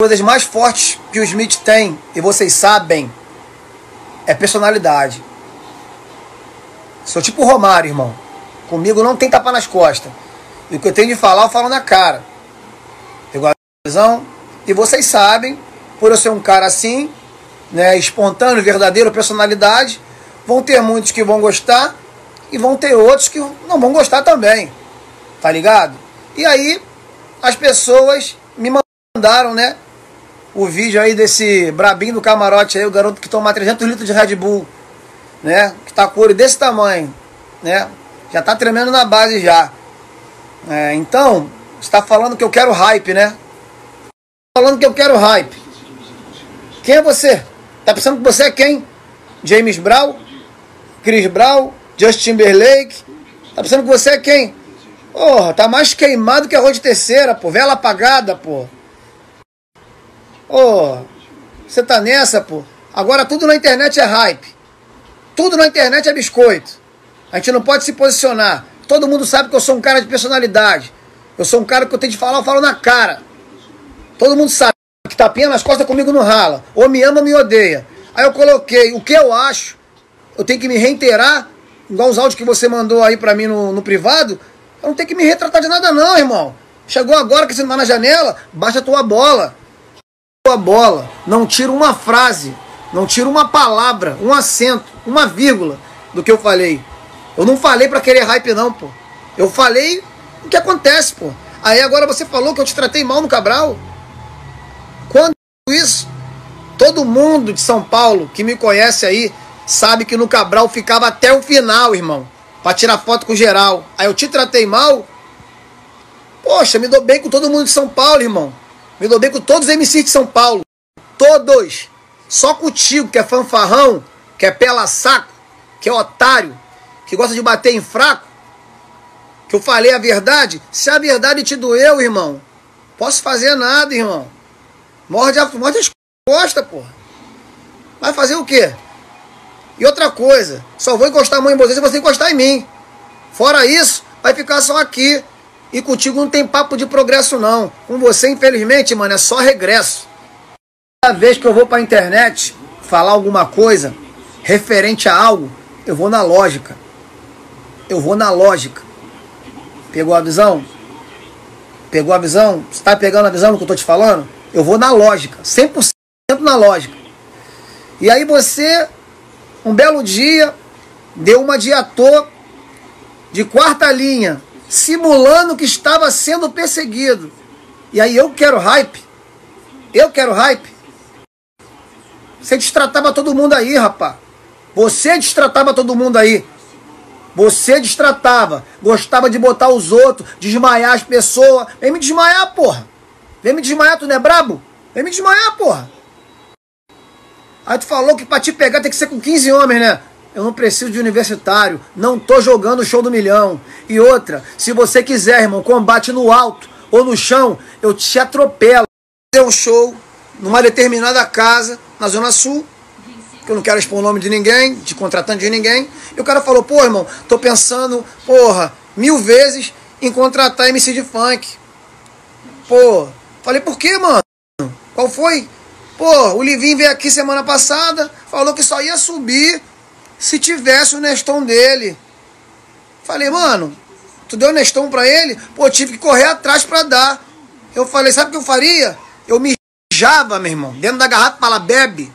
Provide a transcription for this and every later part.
coisas mais fortes que o Smith tem, e vocês sabem, é personalidade. Sou tipo o Romário, irmão. Comigo não tem tapa nas costas. E o que eu tenho de falar, eu falo na cara. Pegou a visão? E vocês sabem, por eu ser um cara assim, né, espontâneo, verdadeiro, personalidade, vão ter muitos que vão gostar e vão ter outros que não vão gostar também. Tá ligado? E aí, as pessoas me mandaram, né, o vídeo aí desse brabinho do camarote aí, o garoto que toma 300 litros de Red Bull, né, que tá com olho desse tamanho, né, já tá tremendo na base já. É, então, está falando que eu quero hype, né? Falando que eu quero hype. Quem é você? Tá pensando que você é quem? James Brown? Chris Brown? Justin Timberlake? Tá pensando que você é quem? Porra, tá mais queimado que arroz de terceira, pô. Vela apagada, pô. Ô, você tá nessa, pô. Agora tudo na internet é hype. Tudo na internet é biscoito. A gente não pode se posicionar. Todo mundo sabe que eu sou um cara de personalidade. Eu sou um cara que eu tenho de falar, eu falo na cara. Todo mundo sabe que tapinha nas costas comigo não rala. Ou me ama ou me odeia. Aí eu coloquei o que eu acho. Eu tenho que me reiterar. Igual os áudios que você mandou aí pra mim no, no privado. Eu não tenho que me retratar de nada, não, irmão. Chegou agora que você não tá na janela, baixa a tua bola. Tua bola. Não tira uma frase. Não tira uma palavra, um acento, uma vírgula do que eu falei. Eu não falei para querer hype, não, pô. Eu falei o que acontece, pô. Aí agora você falou que eu te tratei mal no Cabral. Quando isso? Todo mundo de São Paulo que me conhece aí sabe que no Cabral ficava até o final, irmão. Pra tirar foto com geral. Aí eu te tratei mal. Poxa, me dou bem com todo mundo de São Paulo, irmão. Me dou bem com todos os MCs de São Paulo. Todos. Só contigo, que é fanfarrão, que é pela saco, que é otário, que gosta de bater em fraco. Que eu falei a verdade. Se a verdade te doeu, irmão, posso fazer nada, irmão. Morde, a, morde as costas, porra. Vai fazer o quê? E outra coisa, só vou encostar a mão em você se você encostar em mim. Fora isso, vai ficar só aqui. E contigo não tem papo de progresso, não. Com você, infelizmente, mano, é só regresso. Cada vez que eu vou pra internet falar alguma coisa referente a algo, eu vou na lógica. Eu vou na lógica. Pegou a visão? Pegou a visão? Você tá pegando a visão do que eu tô te falando? Eu vou na lógica. 100% na lógica. E aí você, um belo dia, deu uma de ator de quarta linha simulando que estava sendo perseguido. E aí eu quero hype. Eu quero hype. Você destratava todo mundo aí, rapá. Você destratava todo mundo aí. Você destratava. Gostava de botar os outros, desmaiar as pessoas. Vem me desmaiar, porra. Vem me desmaiar, tu não é brabo? Vem me desmaiar, porra. Aí tu falou que pra te pegar tem que ser com 15 homens, né? Eu não preciso de universitário. Não tô jogando o show do milhão. E outra, se você quiser, irmão, combate no alto ou no chão, eu te atropelo. Fazer um show numa determinada casa na Zona Sul, que eu não quero expor o nome de ninguém, de contratante de ninguém. E o cara falou, pô, irmão, tô pensando, porra, mil vezes em contratar MC de funk. Pô, falei, por quê, mano? Qual foi? Pô, o Livinho veio aqui semana passada, falou que só ia subir se tivesse o Neston dele. Falei, mano, tu deu o Neston pra ele? Pô, tive que correr atrás pra dar. Eu falei, sabe o que eu faria? Eu mijava, meu irmão, dentro da garrafa, fala, bebe.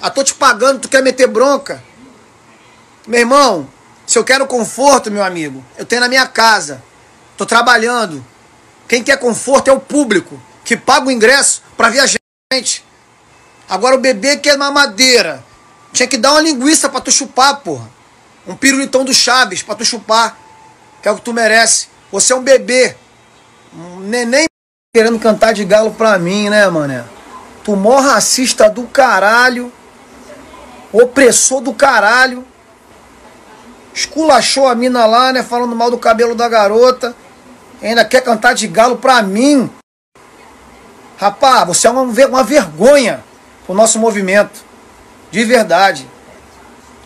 Ah, tô te pagando, tu quer meter bronca? Meu irmão, se eu quero conforto, meu amigo, eu tenho na minha casa. Tô trabalhando. Quem quer conforto é o público, que paga o ingresso pra ver a gente. Agora o bebê quer mamadeira tinha que dar uma linguiça pra tu chupar, porra. Um pirulitão do Chaves pra tu chupar. Que é o que tu merece. Você é um bebê. Um neném querendo cantar de galo pra mim, né, mané? Tu mó racista do caralho. Opressor do caralho. Esculachou a mina lá, né? Falando mal do cabelo da garota. Ainda quer cantar de galo pra mim. Rapaz, você é uma, uma vergonha pro nosso movimento. De verdade.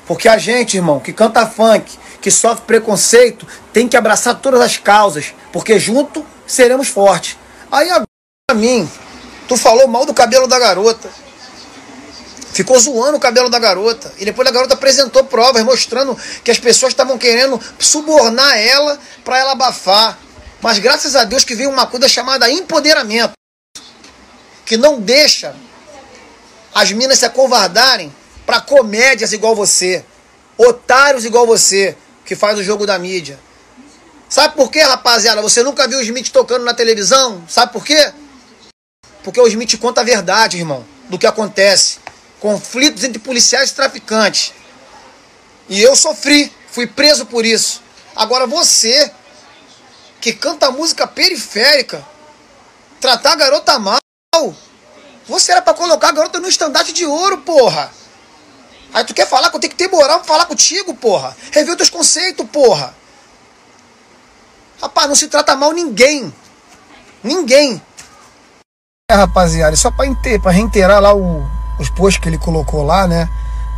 Porque a gente, irmão, que canta funk, que sofre preconceito, tem que abraçar todas as causas. Porque junto seremos fortes. Aí agora, pra mim, Tu falou mal do cabelo da garota. Ficou zoando o cabelo da garota. E depois a garota apresentou provas mostrando que as pessoas estavam querendo subornar ela para ela abafar. Mas graças a Deus que veio uma coisa chamada empoderamento. Que não deixa as minas se acovardarem para comédias igual você. Otários igual você, que faz o jogo da mídia. Sabe por quê, rapaziada? Você nunca viu o Smith tocando na televisão? Sabe por quê? Porque o Smith conta a verdade, irmão, do que acontece. Conflitos entre policiais e traficantes. E eu sofri, fui preso por isso. Agora você, que canta música periférica, tratar a garota mal, você era para colocar a garota no estandarte de ouro, porra. Aí tu quer falar que eu tenho que ter moral pra falar contigo, porra. Rever os teus conceitos, porra. Rapaz, não se trata mal ninguém. Ninguém. É, rapaziada, só pra, pra reiterar lá o, os posts que ele colocou lá, né?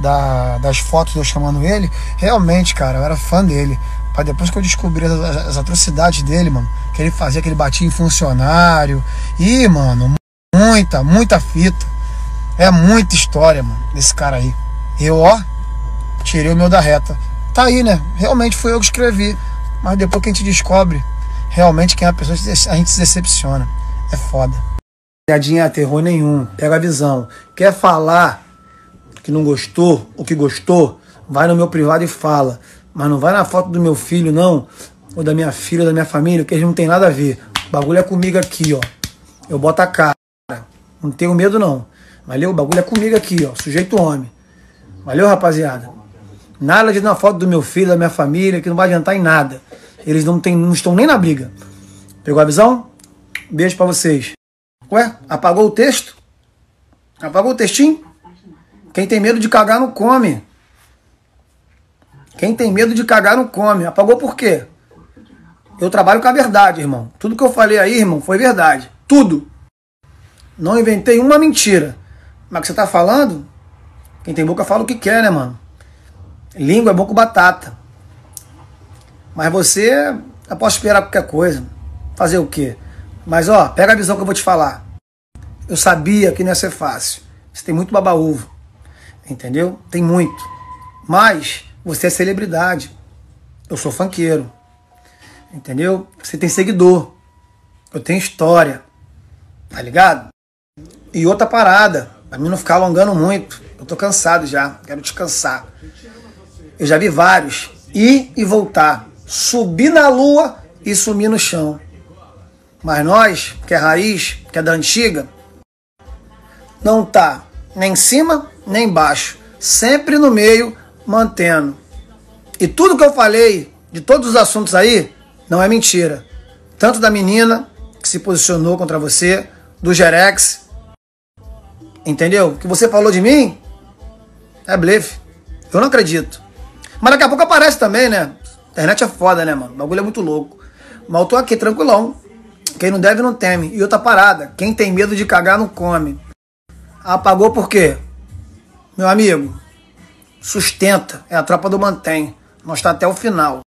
Da, das fotos eu chamando ele. Realmente, cara, eu era fã dele. Pra depois que eu descobri as, as, atrocidades dele, mano, que ele fazia, que ele batia em funcionário. E, mano, muita, muita fita. É muita história, mano, desse cara aí. Eu, ó, tirei o meu da reta. Tá aí, né? Realmente foi eu que escrevi. Mas depois que a gente descobre realmente quem é a pessoa, a gente se decepciona. É foda. Piadinha terror nenhum. Pega a visão. Quer falar que não gostou ou que gostou? Vai no meu privado e fala. Mas não vai na foto do meu filho, não. Ou da minha filha, da minha família, que eles não tem nada a ver. O bagulho é comigo aqui, ó. Eu boto a cara. Não tenho medo, não. Valeu? O bagulho é comigo aqui, ó. Sujeito homem. Valeu, rapaziada? Nada de na foto do meu filho, da minha família, que não vai adiantar em nada. Eles não, tem, não estão nem na briga. Pegou a visão? Beijo para vocês. Ué, apagou o texto? Apagou o textinho? Quem tem medo de cagar não come. Quem tem medo de cagar não come. Apagou por quê? Eu trabalho com a verdade, irmão. Tudo que eu falei aí, irmão, foi verdade. Tudo. Não inventei uma mentira. Mas que você tá falando? Quem tem boca fala o que quer, né, mano? Língua é boca batata. Mas você, posso esperar qualquer coisa. Fazer o quê? Mas ó, pega a visão que eu vou te falar. Eu sabia que não ia ser fácil. Você tem muito babaúvo. Entendeu? Tem muito. Mas você é celebridade. Eu sou fanqueiro. Entendeu? Você tem seguidor. Eu tenho história. Tá ligado? E outra parada. Pra mim não ficar alongando muito. Eu tô cansado já. Quero descansar. Eu já vi vários. Ir e voltar subir na lua e sumir no chão. Mas nós, que é raiz, que é da antiga, não tá nem em cima nem embaixo, sempre no meio, mantendo. E tudo que eu falei de todos os assuntos aí não é mentira. Tanto da menina que se posicionou contra você, do Jerex, entendeu? O que você falou de mim é blefe. Eu não acredito. Mas daqui a pouco aparece também, né? Internet é foda, né, mano? O bagulho é muito louco. Mas eu tô aqui tranquilão. Quem não deve não teme. E outra parada, quem tem medo de cagar não come. Apagou por quê? Meu amigo, sustenta. É a tropa do mantém. Nós tá até o final.